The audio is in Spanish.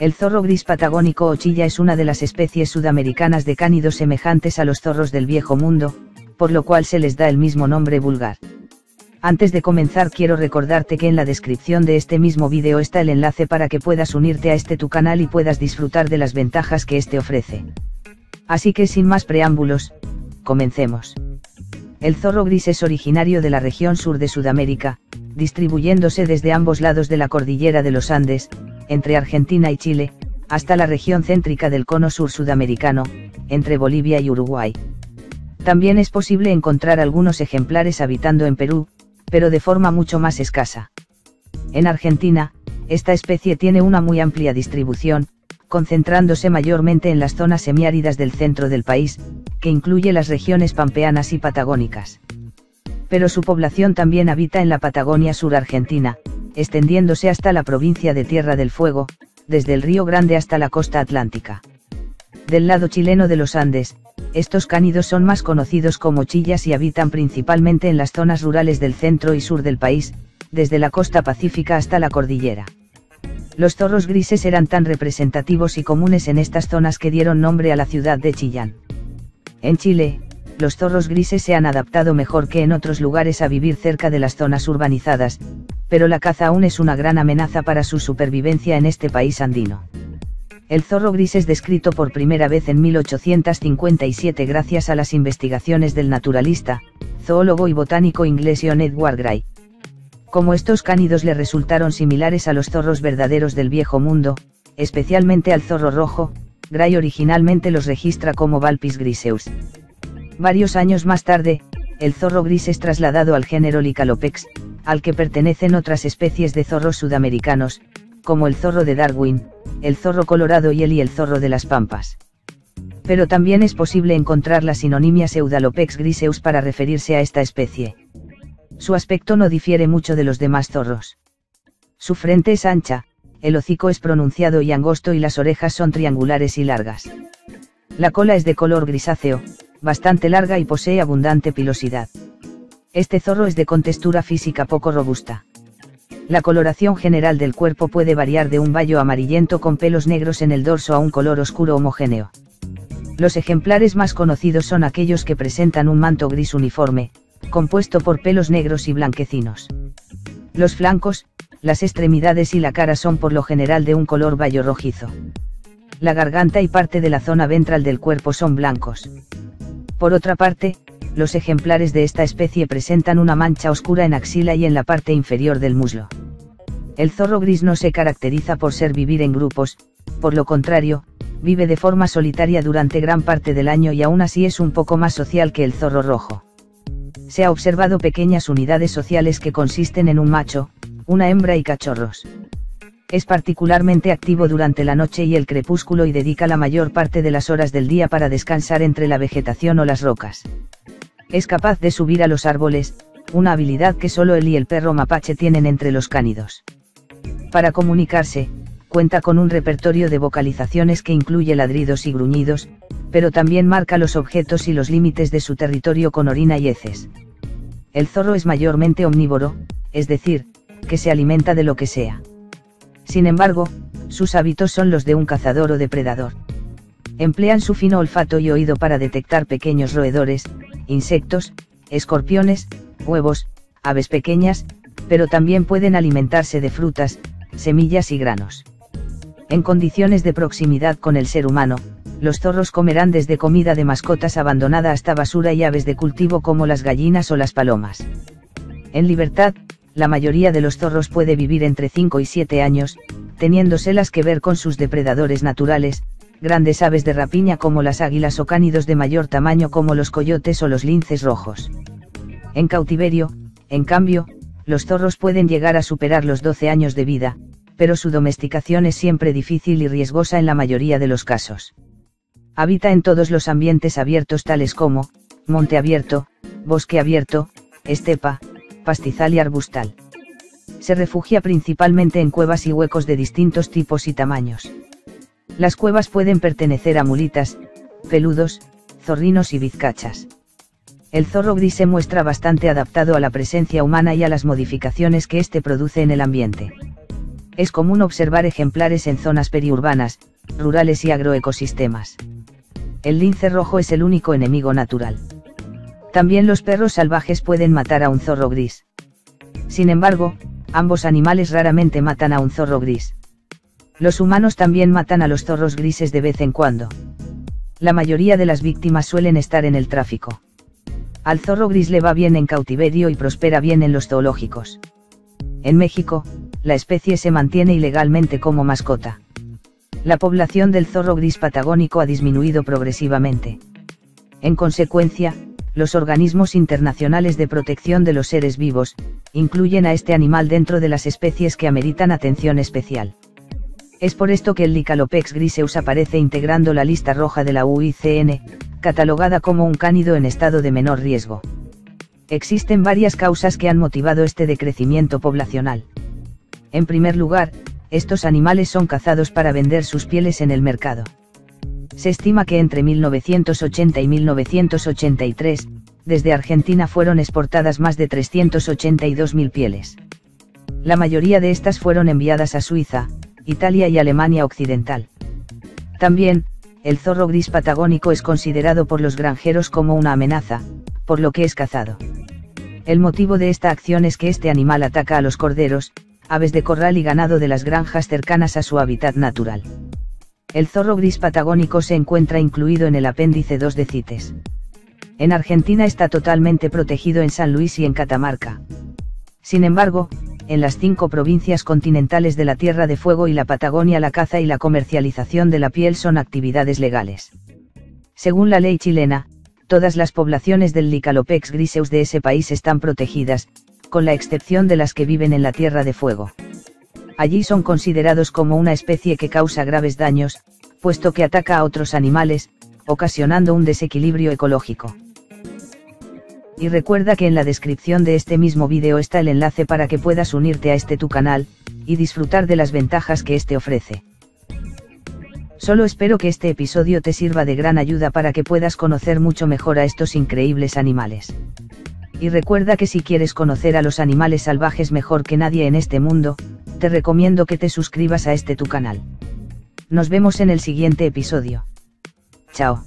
El zorro gris patagónico o chilla es una de las especies sudamericanas de cánidos semejantes a los zorros del viejo mundo, por lo cual se les da el mismo nombre vulgar. Antes de comenzar quiero recordarte que en la descripción de este mismo vídeo está el enlace para que puedas unirte a este tu canal y puedas disfrutar de las ventajas que este ofrece. Así que sin más preámbulos, comencemos. El zorro gris es originario de la región sur de Sudamérica, distribuyéndose desde ambos lados de la cordillera de los Andes, entre Argentina y Chile, hasta la región céntrica del cono sur sudamericano, entre Bolivia y Uruguay. También es posible encontrar algunos ejemplares habitando en Perú, pero de forma mucho más escasa. En Argentina, esta especie tiene una muy amplia distribución, concentrándose mayormente en las zonas semiáridas del centro del país, que incluye las regiones pampeanas y patagónicas. Pero su población también habita en la Patagonia sur argentina, extendiéndose hasta la provincia de Tierra del Fuego, desde el Río Grande hasta la costa atlántica. Del lado chileno de los Andes, estos cánidos son más conocidos como chillas y habitan principalmente en las zonas rurales del centro y sur del país, desde la costa pacífica hasta la cordillera. Los zorros grises eran tan representativos y comunes en estas zonas que dieron nombre a la ciudad de Chillán. En Chile, los zorros grises se han adaptado mejor que en otros lugares a vivir cerca de las zonas urbanizadas, pero la caza aún es una gran amenaza para su supervivencia en este país andino. El zorro gris es descrito por primera vez en 1857 gracias a las investigaciones del naturalista, zoólogo y botánico inglés John Edward Gray. Como estos cánidos le resultaron similares a los zorros verdaderos del viejo mundo, especialmente al zorro rojo, Gray originalmente los registra como Valpis griseus. Varios años más tarde, el zorro gris es trasladado al género Licalopex, al que pertenecen otras especies de zorros sudamericanos, como el zorro de Darwin, el zorro colorado y el y el zorro de las pampas. Pero también es posible encontrar la sinonimia Seudalopex griseus para referirse a esta especie. Su aspecto no difiere mucho de los demás zorros. Su frente es ancha, el hocico es pronunciado y angosto y las orejas son triangulares y largas. La cola es de color grisáceo, bastante larga y posee abundante pilosidad. Este zorro es de contextura física poco robusta. La coloración general del cuerpo puede variar de un vallo amarillento con pelos negros en el dorso a un color oscuro homogéneo. Los ejemplares más conocidos son aquellos que presentan un manto gris uniforme, compuesto por pelos negros y blanquecinos. Los flancos, las extremidades y la cara son por lo general de un color vallo rojizo. La garganta y parte de la zona ventral del cuerpo son blancos. Por otra parte, los ejemplares de esta especie presentan una mancha oscura en axila y en la parte inferior del muslo. El zorro gris no se caracteriza por ser vivir en grupos, por lo contrario, vive de forma solitaria durante gran parte del año y aún así es un poco más social que el zorro rojo. Se ha observado pequeñas unidades sociales que consisten en un macho, una hembra y cachorros. Es particularmente activo durante la noche y el crepúsculo y dedica la mayor parte de las horas del día para descansar entre la vegetación o las rocas. Es capaz de subir a los árboles, una habilidad que solo él y el perro mapache tienen entre los cánidos. Para comunicarse, cuenta con un repertorio de vocalizaciones que incluye ladridos y gruñidos, pero también marca los objetos y los límites de su territorio con orina y heces. El zorro es mayormente omnívoro, es decir, que se alimenta de lo que sea. Sin embargo, sus hábitos son los de un cazador o depredador. Emplean su fino olfato y oído para detectar pequeños roedores, insectos, escorpiones, huevos, aves pequeñas, pero también pueden alimentarse de frutas, semillas y granos. En condiciones de proximidad con el ser humano, los zorros comerán desde comida de mascotas abandonada hasta basura y aves de cultivo como las gallinas o las palomas. En libertad, la mayoría de los zorros puede vivir entre 5 y 7 años, teniéndoselas que ver con sus depredadores naturales, grandes aves de rapiña como las águilas o cánidos de mayor tamaño como los coyotes o los linces rojos. En cautiverio, en cambio, los zorros pueden llegar a superar los 12 años de vida, pero su domesticación es siempre difícil y riesgosa en la mayoría de los casos. Habita en todos los ambientes abiertos tales como, monte abierto, bosque abierto, estepa, pastizal y arbustal. Se refugia principalmente en cuevas y huecos de distintos tipos y tamaños. Las cuevas pueden pertenecer a mulitas, peludos, zorrinos y vizcachas. El zorro gris se muestra bastante adaptado a la presencia humana y a las modificaciones que éste produce en el ambiente. Es común observar ejemplares en zonas periurbanas, rurales y agroecosistemas. El lince rojo es el único enemigo natural. También los perros salvajes pueden matar a un zorro gris. Sin embargo, ambos animales raramente matan a un zorro gris. Los humanos también matan a los zorros grises de vez en cuando. La mayoría de las víctimas suelen estar en el tráfico. Al zorro gris le va bien en cautiverio y prospera bien en los zoológicos. En México, la especie se mantiene ilegalmente como mascota. La población del zorro gris patagónico ha disminuido progresivamente. En consecuencia, los organismos internacionales de protección de los seres vivos, incluyen a este animal dentro de las especies que ameritan atención especial. Es por esto que el Licalopex griseus aparece integrando la lista roja de la UICN, catalogada como un cánido en estado de menor riesgo. Existen varias causas que han motivado este decrecimiento poblacional. En primer lugar, estos animales son cazados para vender sus pieles en el mercado. Se estima que entre 1980 y 1983, desde Argentina fueron exportadas más de 382.000 pieles. La mayoría de estas fueron enviadas a Suiza, Italia y Alemania Occidental. También, el zorro gris patagónico es considerado por los granjeros como una amenaza, por lo que es cazado. El motivo de esta acción es que este animal ataca a los corderos, aves de corral y ganado de las granjas cercanas a su hábitat natural. El zorro gris patagónico se encuentra incluido en el apéndice 2 de CITES. En Argentina está totalmente protegido en San Luis y en Catamarca. Sin embargo, en las cinco provincias continentales de la Tierra de Fuego y la Patagonia la caza y la comercialización de la piel son actividades legales. Según la ley chilena, todas las poblaciones del Licalopex griseus de ese país están protegidas, con la excepción de las que viven en la Tierra de Fuego allí son considerados como una especie que causa graves daños, puesto que ataca a otros animales, ocasionando un desequilibrio ecológico. Y recuerda que en la descripción de este mismo vídeo está el enlace para que puedas unirte a este tu canal, y disfrutar de las ventajas que este ofrece. Solo espero que este episodio te sirva de gran ayuda para que puedas conocer mucho mejor a estos increíbles animales. Y recuerda que si quieres conocer a los animales salvajes mejor que nadie en este mundo, te recomiendo que te suscribas a este tu canal. Nos vemos en el siguiente episodio. Chao.